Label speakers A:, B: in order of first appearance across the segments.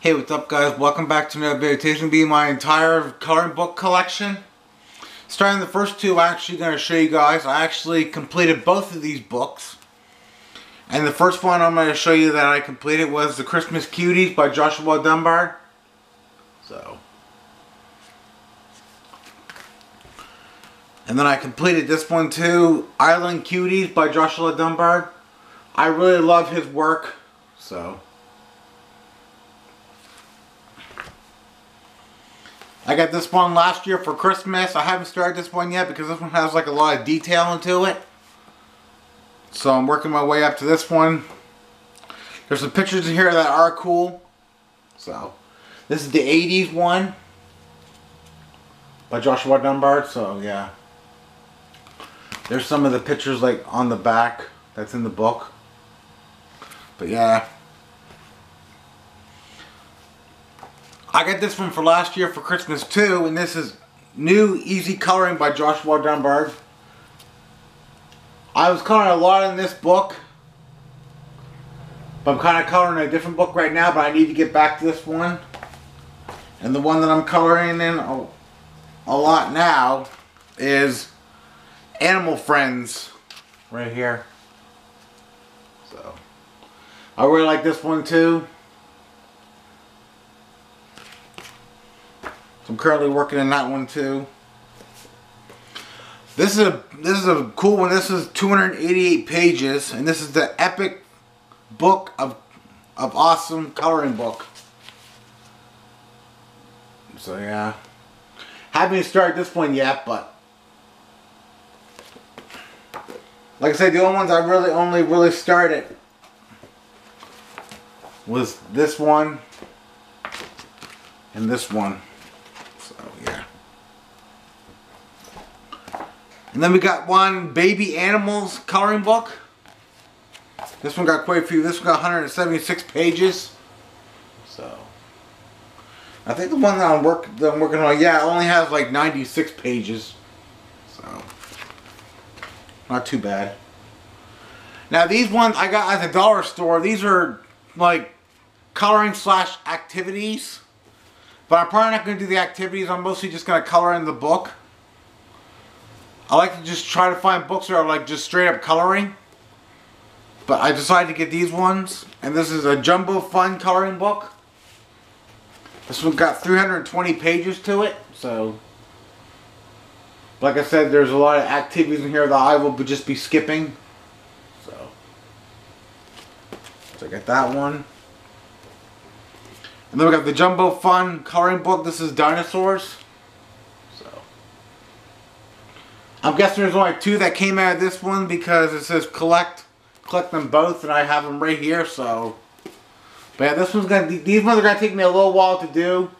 A: Hey, what's up guys? Welcome back to another video. Today's going to be my entire coloring book collection. Starting the first two, I'm actually going to show you guys. I actually completed both of these books. And the first one I'm going to show you that I completed was The Christmas Cuties by Joshua Dunbar. So. And then I completed this one too, Island Cuties by Joshua Dunbar. I really love his work, so. I got this one last year for Christmas. I haven't started this one yet because this one has like a lot of detail into it. So I'm working my way up to this one. There's some pictures in here that are cool. So this is the 80s one by Joshua Dunbar. So yeah. There's some of the pictures like on the back that's in the book. But yeah. I got this one for last year for Christmas too, and this is New Easy Coloring by Joshua Dunbar. I was coloring a lot in this book, but I'm kind of coloring a different book right now, but I need to get back to this one. And the one that I'm coloring in a, a lot now is Animal Friends right here. So, I really like this one too. So I'm currently working on that one too. This is a this is a cool one. This is 288 pages, and this is the epic book of of awesome coloring book. So yeah, haven't started this one yet, but like I said, the only ones I really only really started was this one and this one. And then we got one baby animals coloring book. This one got quite a few. This one got 176 pages. So I think the one that I'm work that I'm working on, yeah, only has like 96 pages. So not too bad. Now these ones I got at the dollar store. These are like coloring slash activities. But I'm probably not going to do the activities. I'm mostly just going to color in the book. I like to just try to find books that are like just straight up coloring. But I decided to get these ones. And this is a Jumbo Fun coloring book. This one got 320 pages to it. So, like I said, there's a lot of activities in here that I will just be skipping. So, so I got that one. And then we got the Jumbo Fun coloring book. This is dinosaurs. So I'm guessing there's only two that came out of this one because it says collect, collect them both, and I have them right here. So, but yeah, this one's gonna. These ones are gonna take me a little while to do.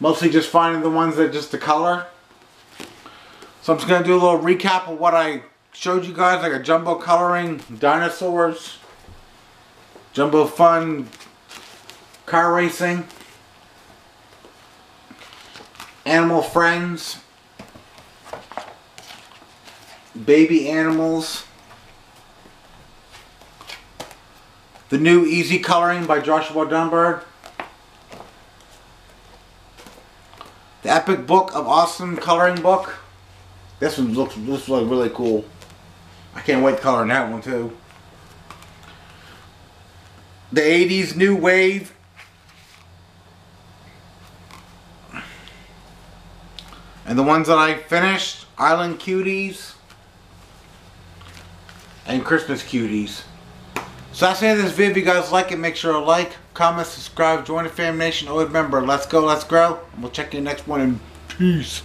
A: Mostly just finding the ones that just the color. So I'm just gonna do a little recap of what I showed you guys, like a jumbo coloring, dinosaurs, jumbo fun, car racing, animal friends baby animals. The new Easy Coloring by Joshua Dunbar. The Epic Book of Awesome Coloring Book. This one looks this looks really cool. I can't wait to color that one too. The 80s New Wave. And the ones that I finished, Island Cuties and Christmas cuties. So that's the end of this video. If you guys like it, make sure to like, comment, subscribe, join the Fam Nation. Oh, remember, let's go, let's grow. And we'll check you next one and peace.